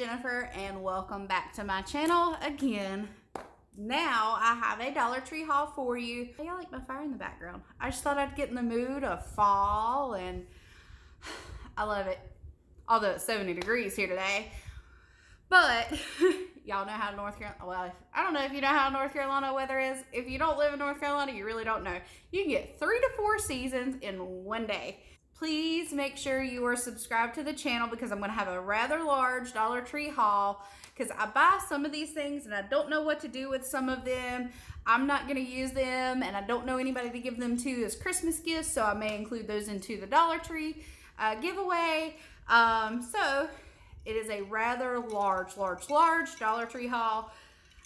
Jennifer and welcome back to my channel again. Now I have a Dollar Tree haul for you. Y'all like my fire in the background. I just thought I'd get in the mood of fall and I love it. Although it's 70 degrees here today. But y'all know how North Carolina, well, I don't know if you know how North Carolina weather is. If you don't live in North Carolina, you really don't know. You can get three to four seasons in one day please make sure you are subscribed to the channel because I'm going to have a rather large Dollar Tree haul because I buy some of these things and I don't know what to do with some of them. I'm not going to use them and I don't know anybody to give them to as Christmas gifts, so I may include those into the Dollar Tree uh, giveaway. Um, so it is a rather large, large, large Dollar Tree haul.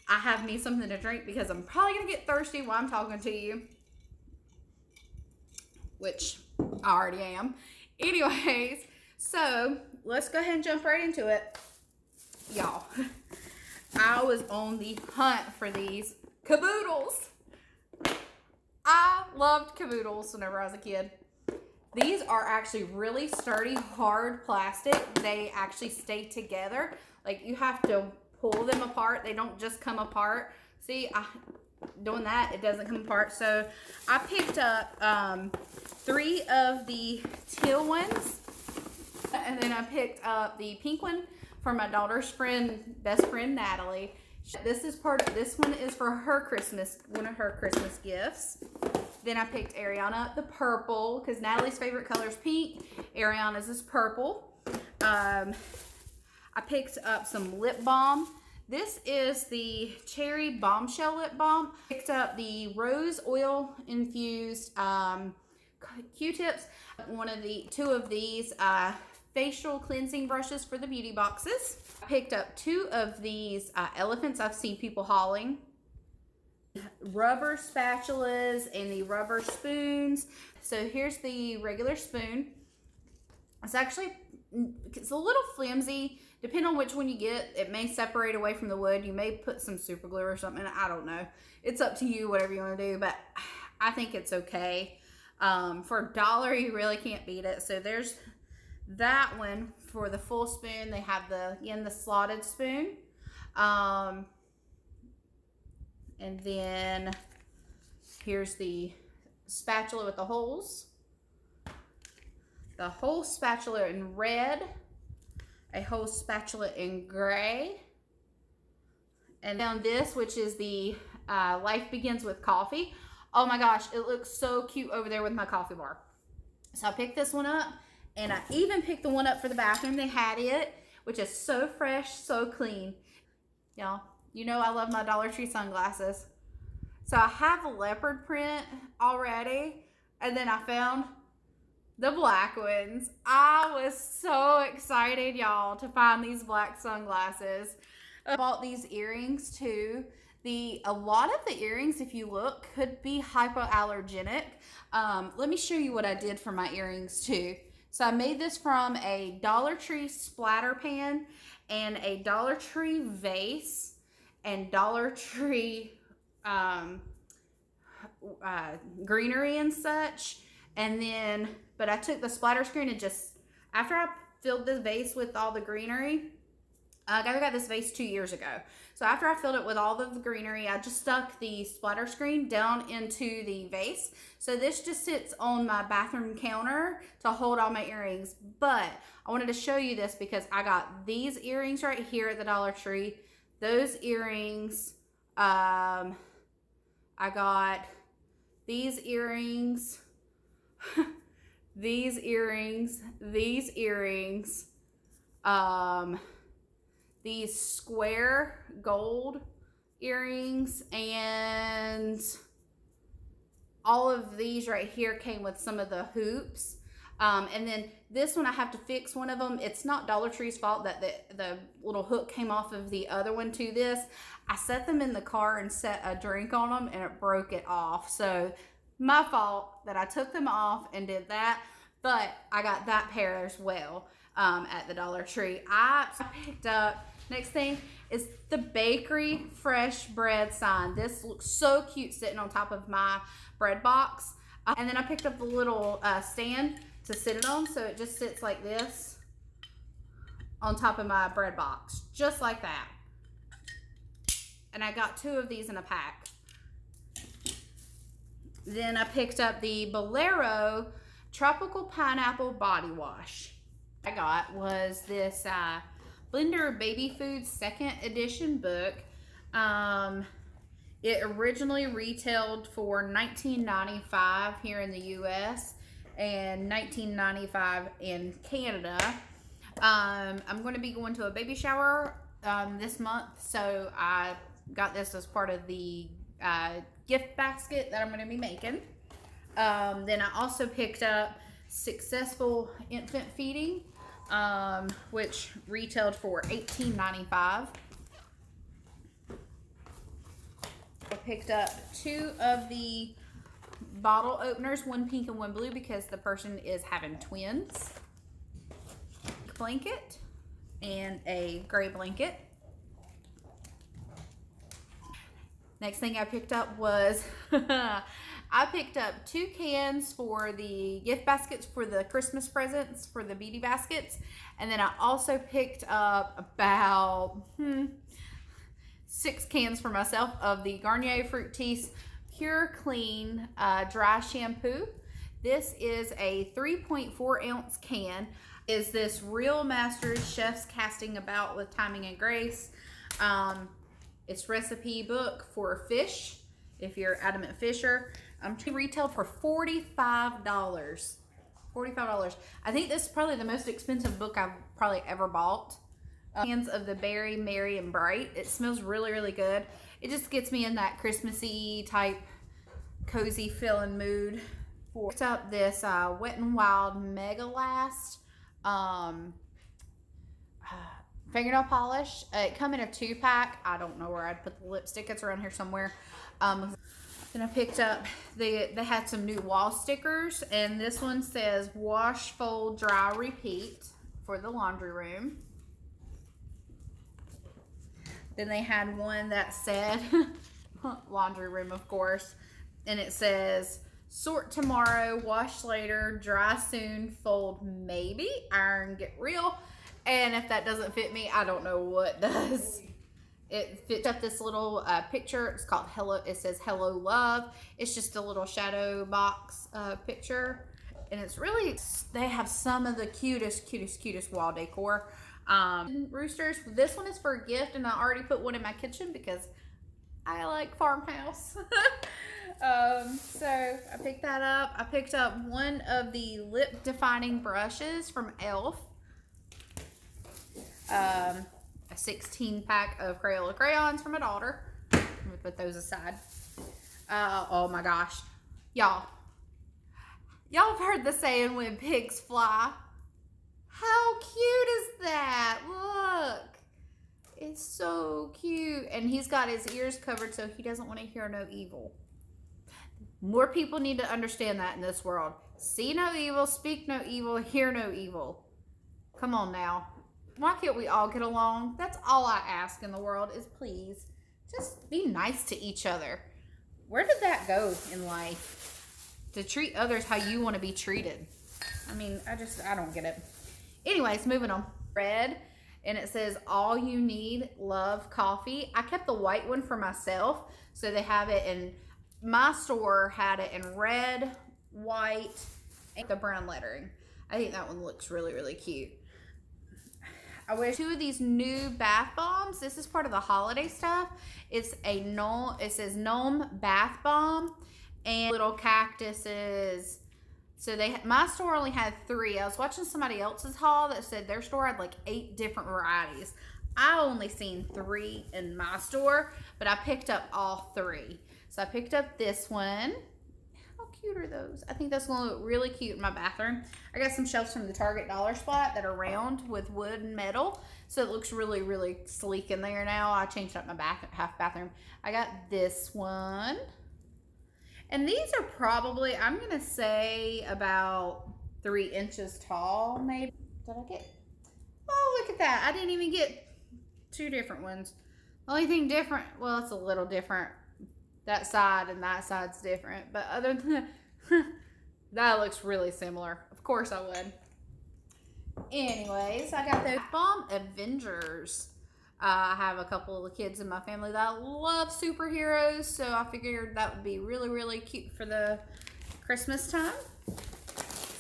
I have me something to drink because I'm probably going to get thirsty while I'm talking to you, which I already am. Anyways, so let's go ahead and jump right into it. Y'all, I was on the hunt for these caboodles. I loved caboodles whenever I was a kid. These are actually really sturdy, hard plastic. They actually stay together. Like you have to pull them apart. They don't just come apart. See, I, doing that, it doesn't come apart. So I picked up um, three of the teal ones. And then I picked up the pink one for my daughter's friend, best friend, Natalie. This is part of, this one is for her Christmas, one of her Christmas gifts. Then I picked Ariana the purple because Natalie's favorite color is pink. Ariana's is purple. Um, I picked up some lip balm. This is the Cherry Bombshell Lip Balm. Picked up the Rose Oil Infused um, Q-tips. One of the, two of these uh, facial cleansing brushes for the beauty boxes. Picked up two of these uh, elephants I've seen people hauling. Rubber spatulas and the rubber spoons. So here's the regular spoon. It's actually, it's a little flimsy Depending on which one you get, it may separate away from the wood. You may put some super glue or something. I don't know. It's up to you, whatever you want to do, but I think it's okay. Um, for a dollar, you really can't beat it. So there's that one for the full spoon. They have the, again, the slotted spoon. Um, and then here's the spatula with the holes. The whole spatula in red a whole spatula in gray. And then this, which is the uh, Life Begins with Coffee. Oh my gosh, it looks so cute over there with my coffee bar. So I picked this one up and I even picked the one up for the bathroom. They had it, which is so fresh, so clean. Y'all, you know I love my Dollar Tree sunglasses. So I have a leopard print already. And then I found the black ones. I was so excited, y'all, to find these black sunglasses. I bought these earrings too. The A lot of the earrings, if you look, could be hypoallergenic. Um, let me show you what I did for my earrings too. So I made this from a Dollar Tree splatter pan and a Dollar Tree vase and Dollar Tree um, uh, greenery and such. And then but I took the splatter screen and just, after I filled the vase with all the greenery, I got this vase two years ago. So after I filled it with all of the greenery, I just stuck the splatter screen down into the vase. So this just sits on my bathroom counter to hold all my earrings. But I wanted to show you this because I got these earrings right here at the Dollar Tree. Those earrings, um, I got these earrings. these earrings, these earrings, um, these square gold earrings, and all of these right here came with some of the hoops. Um, and then this one, I have to fix one of them. It's not Dollar Tree's fault that the, the little hook came off of the other one to this. I set them in the car and set a drink on them and it broke it off. So my fault that I took them off and did that. But I got that pair as well um, at the Dollar Tree. I picked up, next thing is the bakery fresh bread sign. This looks so cute sitting on top of my bread box. Uh, and then I picked up the little uh, stand to sit it on. So it just sits like this on top of my bread box, just like that. And I got two of these in a pack. Then I picked up the Bolero Tropical Pineapple Body Wash. I got was this uh, Blender Baby Food second edition book. Um, it originally retailed for $19.95 here in the U.S. and $19.95 in Canada. Um, I'm going to be going to a baby shower um, this month, so I got this as part of the uh, gift basket that I'm going to be making. Um, then I also picked up Successful Infant Feeding, um, which retailed for $18.95. I picked up two of the bottle openers, one pink and one blue, because the person is having twins. Blanket and a gray blanket. Next thing I picked up was I picked up two cans for the gift baskets for the Christmas presents for the beauty baskets. And then I also picked up about hmm, six cans for myself of the Garnier Fructis Pure Clean uh, Dry Shampoo. This is a 3.4 ounce can. Is this Real Masters Chef's Casting About with Timing and Grace. Um, it's recipe book for fish, if you're adamant fisher. Um, retailed for $45. $45. I think this is probably the most expensive book I've probably ever bought. Um, Hands of the Berry, Merry, and Bright. It smells really, really good. It just gets me in that Christmassy type cozy feeling mood. Picked up this uh, Wet n Wild Mega Last um, fingernail polish. Uh, it come in a two pack. I don't know where I'd put the lipstick. It's around here somewhere. Um, then I picked up, they, they had some new wall stickers and this one says wash, fold, dry, repeat for the laundry room. Then they had one that said, laundry room of course, and it says sort tomorrow, wash later, dry soon, fold maybe, iron, get real. And if that doesn't fit me, I don't know what does. It fits up this little uh, picture. It's called Hello. It says Hello Love. It's just a little shadow box uh, picture. And it's really, they have some of the cutest, cutest, cutest wall decor. Um, roosters. This one is for a gift and I already put one in my kitchen because I like farmhouse. um, so I picked that up. I picked up one of the lip defining brushes from e.l.f. Um, a 16 pack of Crayola crayons for my daughter. Let me put those aside. Uh, oh my gosh. Y'all. Y'all have heard the saying when pigs fly. How cute is that? Look. It's so cute. And he's got his ears covered so he doesn't want to hear no evil. More people need to understand that in this world. See no evil, speak no evil, hear no evil. Come on now why can't we all get along? That's all I ask in the world is please just be nice to each other. Where did that go in life? To treat others how you want to be treated. I mean, I just, I don't get it. Anyways, moving on. Red, and it says all you need, love coffee. I kept the white one for myself. So they have it in, my store had it in red, white, and the brown lettering. I think that one looks really, really cute. I wear two of these new bath bombs. This is part of the holiday stuff. It's a gnome, it says gnome bath bomb and little cactuses. So they, my store only had three. I was watching somebody else's haul that said their store had like eight different varieties. I only seen three in my store, but I picked up all three. So I picked up this one cute are those? I think that's gonna look really cute in my bathroom. I got some shelves from the Target dollar spot that are round with wood and metal. So it looks really, really sleek in there now. I changed up my bath half bathroom. I got this one. And these are probably, I'm gonna say about three inches tall, maybe. Did I get? Oh, look at that. I didn't even get two different ones. The only thing different, well, it's a little different that side and that side's different. But other than that looks really similar. Of course I would. Anyways, I got the Bomb Avengers. Uh, I have a couple of kids in my family that love superheroes, so I figured that would be really, really cute for the Christmas time.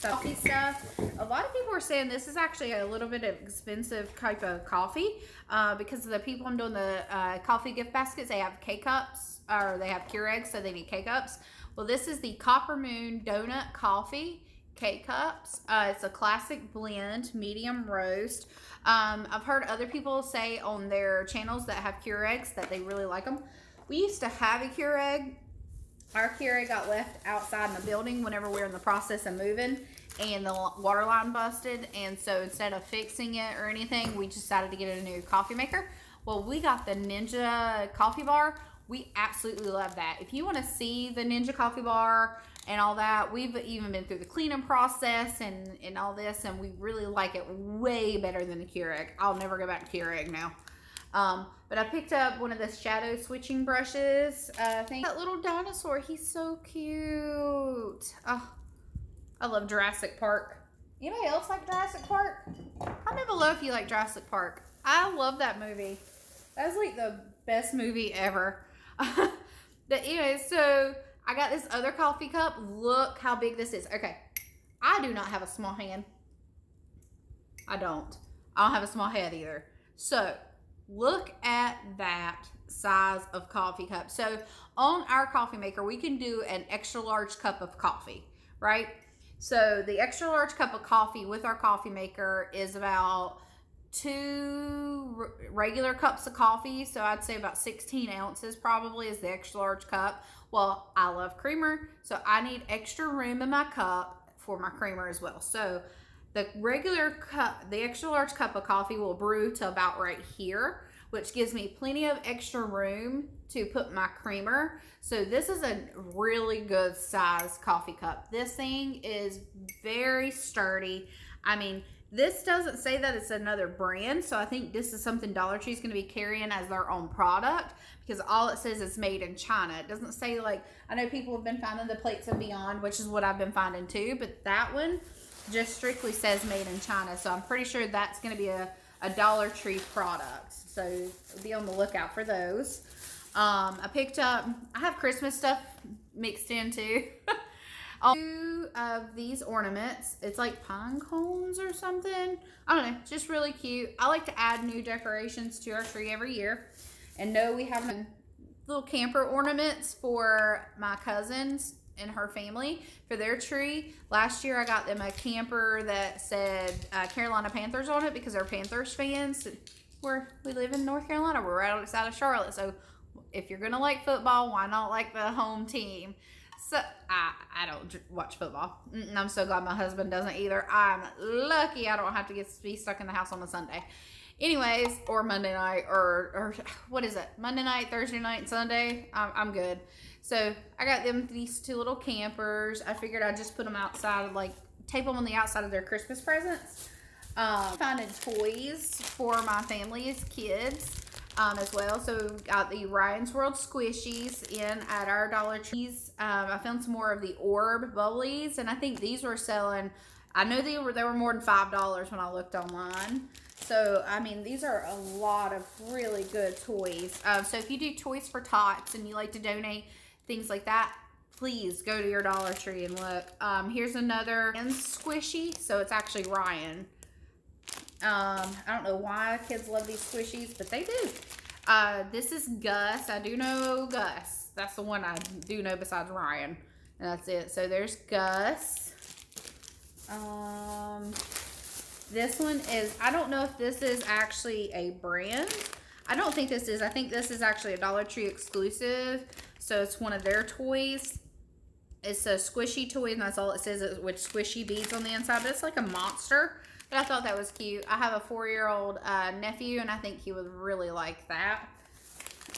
Coffee stuff. A lot of people are saying this is actually a little bit of expensive type of coffee uh, because the people I'm doing the uh, coffee gift baskets, they have K-Cups or they have Keurigs, so they need K-Cups. Well, this is the Copper Moon Donut Coffee K-Cups. Uh, it's a classic blend, medium roast. Um, I've heard other people say on their channels that have Keurigs that they really like them. We used to have a Keurig. Our Keurig got left outside in the building whenever we were in the process of moving and the water line busted. And so instead of fixing it or anything, we decided to get a new coffee maker. Well, we got the Ninja coffee bar. We absolutely love that. If you want to see the Ninja coffee bar and all that, we've even been through the cleaning process and, and all this, and we really like it way better than the Keurig. I'll never go back to Keurig now. Um, but I picked up one of the shadow switching brushes. Uh, I think that little dinosaur, he's so cute. Oh, I love Jurassic Park. Anybody else like Jurassic Park? Comment below if you like Jurassic Park. I love that movie. That's like the best movie ever. but anyway, so I got this other coffee cup. Look how big this is. Okay, I do not have a small hand. I don't. I don't have a small head either. So look at that size of coffee cup. So on our coffee maker, we can do an extra large cup of coffee, right? So the extra large cup of coffee with our coffee maker is about two regular cups of coffee. So I'd say about 16 ounces probably is the extra large cup. Well, I love creamer, so I need extra room in my cup for my creamer as well. So the regular cup, the extra large cup of coffee will brew to about right here, which gives me plenty of extra room to put my creamer. So this is a really good size coffee cup. This thing is very sturdy. I mean, this doesn't say that it's another brand, so I think this is something Dollar Tree is going to be carrying as their own product because all it says is made in China. It doesn't say like, I know people have been finding the plates and beyond, which is what I've been finding too, but that one just strictly says made in China. So I'm pretty sure that's going to be a, a Dollar Tree product. So be on the lookout for those. Um, I picked up, I have Christmas stuff mixed in too. two of these ornaments. It's like pine cones or something. I don't know, just really cute. I like to add new decorations to our tree every year. And no, we have little camper ornaments for my cousins and her family for their tree. Last year I got them a camper that said uh, Carolina Panthers on it because they're Panthers fans. We're, we live in North Carolina. We're right outside of Charlotte. So if you're going to like football, why not like the home team? So I, I don't watch football. And I'm so glad my husband doesn't either. I'm lucky I don't have to get be stuck in the house on a Sunday. Anyways, or Monday night, or or what is it? Monday night, Thursday night, Sunday. I'm, I'm good. So I got them these two little campers. I figured I'd just put them outside, like tape them on the outside of their Christmas presents. Um, finding toys for my family's kids um, as well. So we got the Ryan's World Squishies in at our Dollar Trees. Um, I found some more of the Orb Bubblies, and I think these were selling. I know they were they were more than five dollars when I looked online. So I mean, these are a lot of really good toys. Um, so if you do toys for tots and you like to donate things like that, please go to your Dollar Tree and look. Um, here's another and squishy. So it's actually Ryan. Um, I don't know why kids love these squishies, but they do. Uh, this is Gus. I do know Gus. That's the one I do know besides Ryan. And that's it. So there's Gus. Um, this one is, I don't know if this is actually a brand. I don't think this is. I think this is actually a Dollar Tree exclusive. So it's one of their toys. It's a squishy toy, and that's all it says with squishy beads on the inside. But it's like a monster. But I thought that was cute. I have a four-year-old uh, nephew, and I think he would really like that.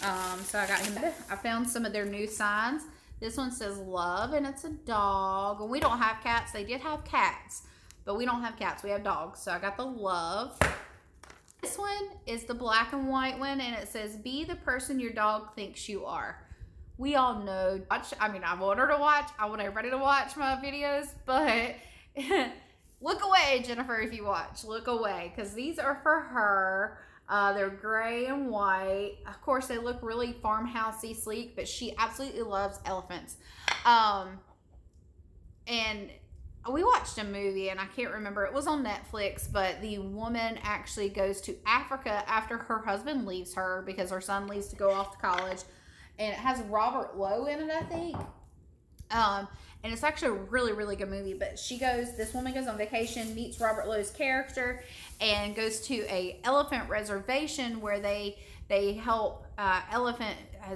Um, so I got him. I found some of their new signs. This one says love, and it's a dog. And we don't have cats. They did have cats, but we don't have cats. We have dogs. So I got the love. This one is the black and white one, and it says, be the person your dog thinks you are. We all know, I mean, I want her to watch. I want everybody to watch my videos, but look away, Jennifer, if you watch. Look away, because these are for her. Uh, they're gray and white. Of course, they look really farmhousey, sleek, but she absolutely loves elephants. Um, and we watched a movie, and I can't remember. It was on Netflix, but the woman actually goes to Africa after her husband leaves her because her son leaves to go off to college. And it has Robert Lowe in it, I think. Um, and it's actually a really really good movie but she goes this woman goes on vacation meets robert lowe's character and goes to a elephant reservation where they they help uh, elephant uh,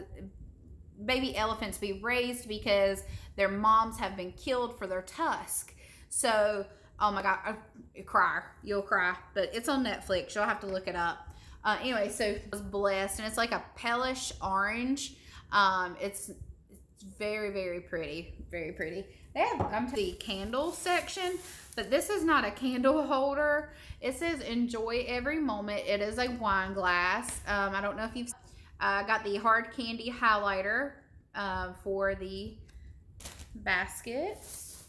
baby elephants be raised because their moms have been killed for their tusk. So oh my god you cry. You'll cry but it's on netflix. You'll have to look it up. Uh, anyway so I was blessed and it's like a palish orange. Um, it's very, very pretty. Very pretty. They have I'm to the candle section, but this is not a candle holder. It says enjoy every moment. It is a wine glass. Um, I don't know if you've uh, got the hard candy highlighter uh, for the baskets.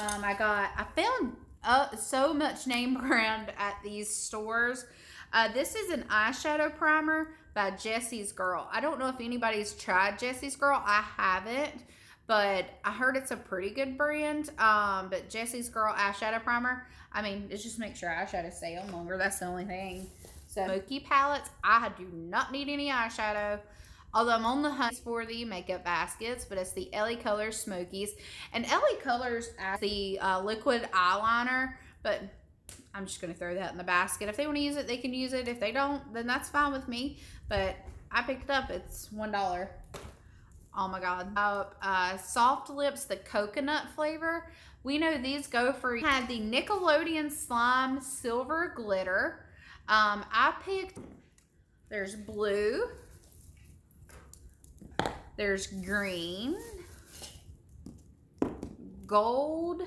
Um, I got, I found uh, so much name brand at these stores. Uh, this is an eyeshadow primer by Jesse's Girl. I don't know if anybody's tried Jesse's Girl. I haven't, but I heard it's a pretty good brand. Um, but Jesse's Girl eyeshadow primer, I mean, it just makes your eyeshadow stay on longer. That's the only thing. So, smoky palettes, I do not need any eyeshadow. Although I'm on the hunt for the makeup baskets, but it's the LA Colors Smokies. And LA Colors the uh, liquid eyeliner, but I'm just going to throw that in the basket. If they want to use it, they can use it. If they don't, then that's fine with me. But I picked it up. It's $1. Oh my God. Uh, soft Lips, the coconut flavor. We know these go for, had the Nickelodeon Slime Silver Glitter. Um, I picked, there's blue. There's green. Gold.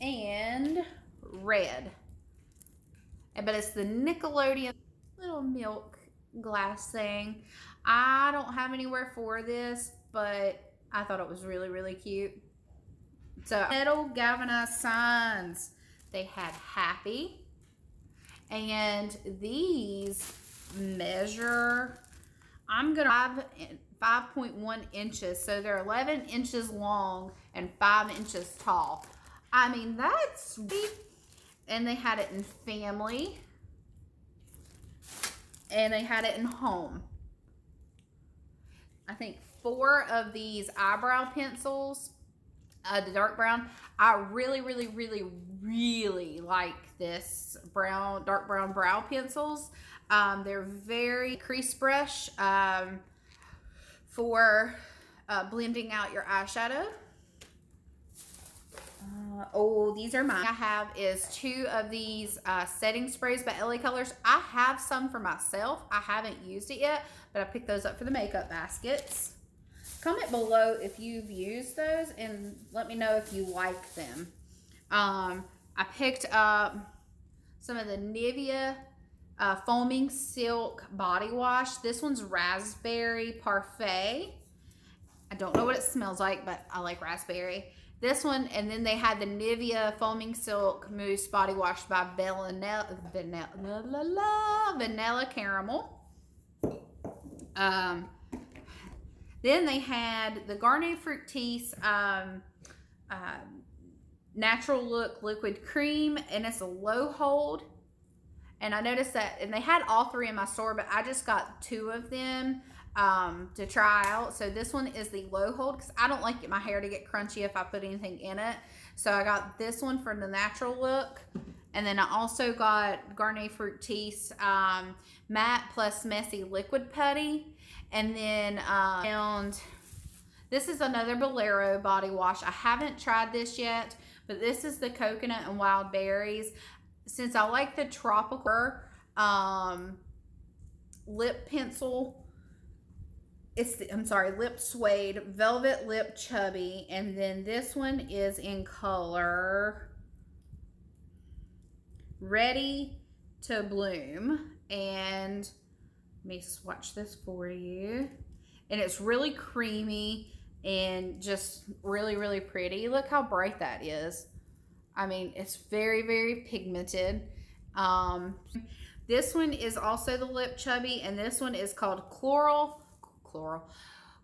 And red. But it's the Nickelodeon little milk glass thing. I don't have anywhere for this, but I thought it was really, really cute. So, metal galvanized signs. They had happy. And these measure, I'm going to 5.1 inches. So they're 11 inches long and 5 inches tall. I mean, that's and they had it in family and they had it in home. I think four of these eyebrow pencils, uh, the dark brown, I really, really, really, really like this brown, dark brown brow pencils. Um, they're very crease brush um, for uh, blending out your eyeshadow. Uh, oh, these are mine. I have is two of these uh, setting sprays by LA Colors. I have some for myself. I haven't used it yet, but I picked those up for the makeup baskets. Comment below if you've used those and let me know if you like them. Um, I picked up some of the Nivea uh, Foaming Silk Body Wash. This one's Raspberry Parfait. I don't know what it smells like, but I like raspberry. This one, and then they had the Nivea Foaming Silk Mousse Body Wash by Vanilla, Vanilla, Vanilla Caramel. Um, then they had the Garnier Fructis um, uh, Natural Look Liquid Cream, and it's a low hold. And I noticed that, and they had all three in my store, but I just got two of them um, to try out. So this one is the low hold because I don't like my hair to get crunchy if I put anything in it. So I got this one for the natural look. And then I also got Garnier Fructis um, Matte Plus Messy Liquid Putty. And then um, found, this is another Bolero body wash. I haven't tried this yet, but this is the coconut and wild berries. Since I like the tropical um, lip pencil it's the, I'm sorry, Lip Suede, Velvet Lip Chubby, and then this one is in color Ready to Bloom, and let me swatch this for you. And it's really creamy and just really, really pretty. Look how bright that is. I mean, it's very, very pigmented. Um, this one is also the Lip Chubby, and this one is called Coral, Coral,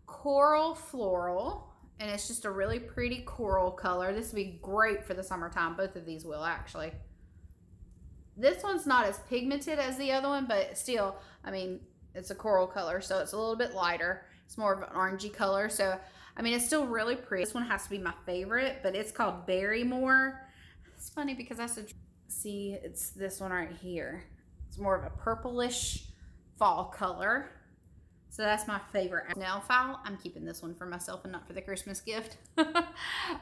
Coral Floral, and it's just a really pretty coral color. This would be great for the summertime. Both of these will, actually. This one's not as pigmented as the other one, but still, I mean, it's a coral color, so it's a little bit lighter. It's more of an orangey color, so, I mean, it's still really pretty. This one has to be my favorite, but it's called Barrymore. It's funny because I said, see, it's this one right here. It's more of a purplish fall color. So that's my favorite nail file. I'm keeping this one for myself and not for the Christmas gift.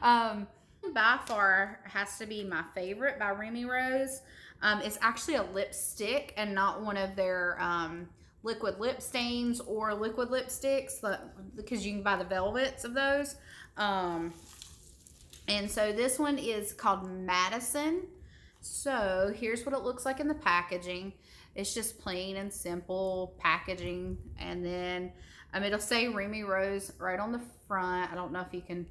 um, by far has to be my favorite by Remy Rose. Um, it's actually a lipstick and not one of their um, liquid lip stains or liquid lipsticks because you can buy the velvets of those. Um, and so this one is called Madison. So here's what it looks like in the packaging. It's just plain and simple packaging. And then um, it'll say Remy Rose right on the front. I don't know if you can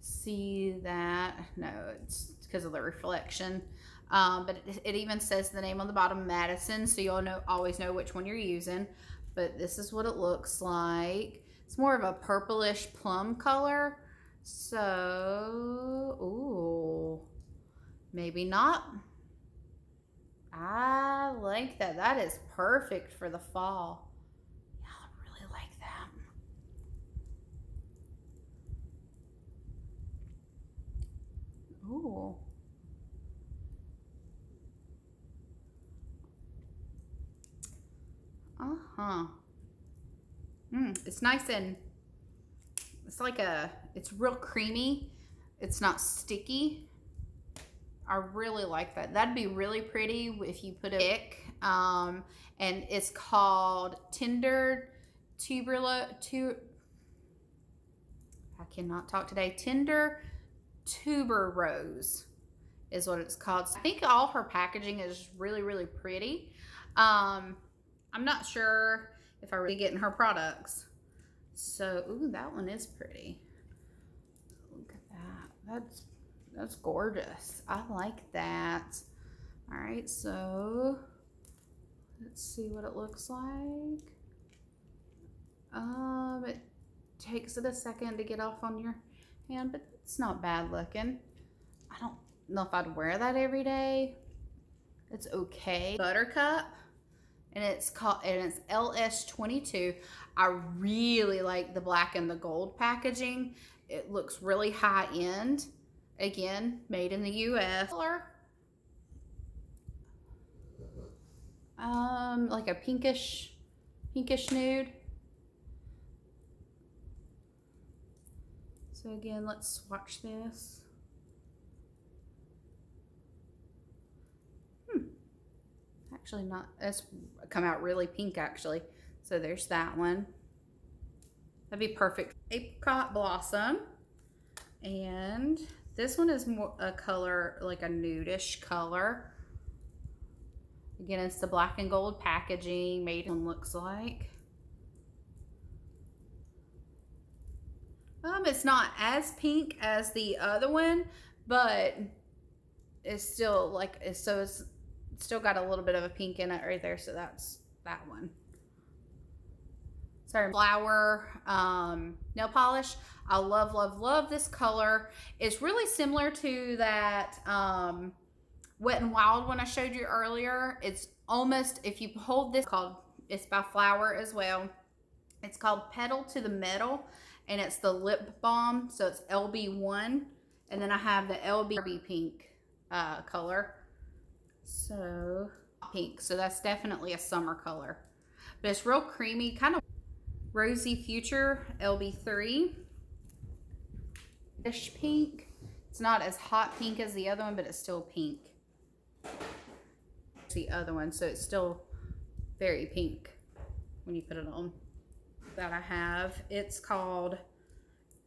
see that. No, it's because of the reflection. Um, but it, it, even says the name on the bottom, Madison, so you'll know always know which one you're using. But this is what it looks like. It's more of a purplish plum color. So, ooh, maybe not. I like that. That is perfect for the fall. Yeah, I really like that. Ooh. Uh-huh. Mm, it's nice and it's like a, it's real creamy. It's not sticky. I really like that. That'd be really pretty if you put a pick. Um, and it's called Tender Tuberlo, tu I cannot talk today. Tender Tuber Rose is what it's called. So I think all her packaging is really, really pretty. Um, I'm not sure if I really get in her products. So, ooh, that one is pretty. Look at that. That's that's gorgeous. I like that. All right, so let's see what it looks like. Um, it takes it a second to get off on your hand, but it's not bad looking. I don't know if I'd wear that every day. It's okay. Buttercup, and it's called and it's LS22. I really like the black and the gold packaging. It looks really high end. Again, made in the U.S. Um, like a pinkish, pinkish nude. So again, let's swatch this. Hmm. Actually not, that's come out really pink actually. So there's that one. That'd be perfect. Apricot Blossom. And this one is more a color, like a nudish color. Again, it's the black and gold packaging. Made one looks like. Um, it's not as pink as the other one, but it's still like, so it's still got a little bit of a pink in it right there. So that's that one sorry, flower um, nail polish. I love, love, love this color. It's really similar to that um, Wet n Wild one I showed you earlier. It's almost, if you hold this, called it's by Flower as well. It's called Petal to the Metal, and it's the lip balm, so it's LB1. And then I have the LB pink uh, color. So, pink. So that's definitely a summer color. But it's real creamy, kind of Rosy Future LB3. Fish pink. It's not as hot pink as the other one, but it's still pink. The other one, so it's still very pink when you put it on. That I have. It's called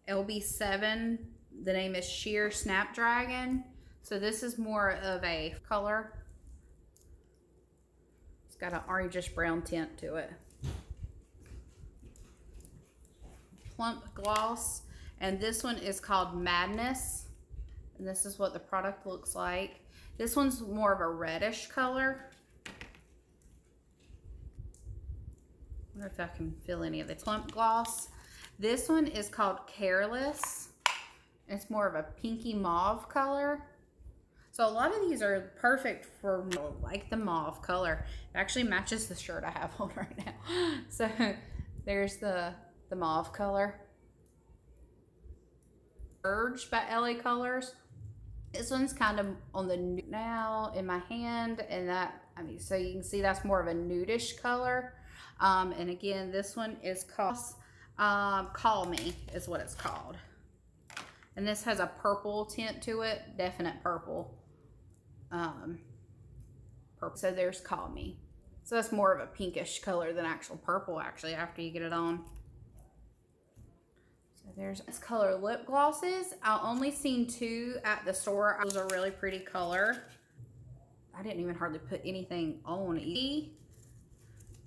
LB7. The name is Sheer Snapdragon. So this is more of a color. It's got an orangish brown tint to it. Plump gloss. And this one is called Madness. And this is what the product looks like. This one's more of a reddish color. I wonder if I can feel any of the plump gloss. This one is called Careless. It's more of a pinky mauve color. So a lot of these are perfect for like the mauve color. It actually matches the shirt I have on right now. So there's the, the mauve color. Urge by LA Colors. This one's kind of on the nude now in my hand and that, I mean, so you can see that's more of a nudish color. Um, and again, this one is called um, Call Me is what it's called. And this has a purple tint to it, definite purple. Um, purple. So there's Call Me. So that's more of a pinkish color than actual purple actually after you get it on. There's color lip glosses. I only seen two at the store. Those are really pretty color. I didn't even hardly put anything on. E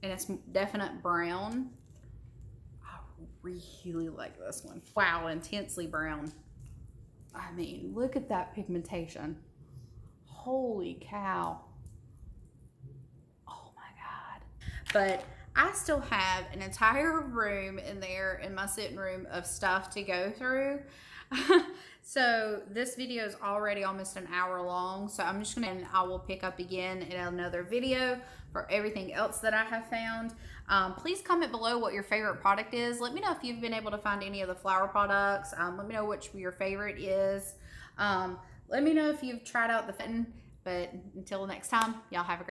and it's definite brown. I really like this one. Wow, intensely brown. I mean, look at that pigmentation. Holy cow. Oh my God. But I still have an entire room in there in my sitting room of stuff to go through. so this video is already almost an hour long. So I'm just gonna, and I will pick up again in another video for everything else that I have found. Um, please comment below what your favorite product is. Let me know if you've been able to find any of the flower products. Um, let me know which your favorite is. Um, let me know if you've tried out the fitting. But until next time, y'all have a great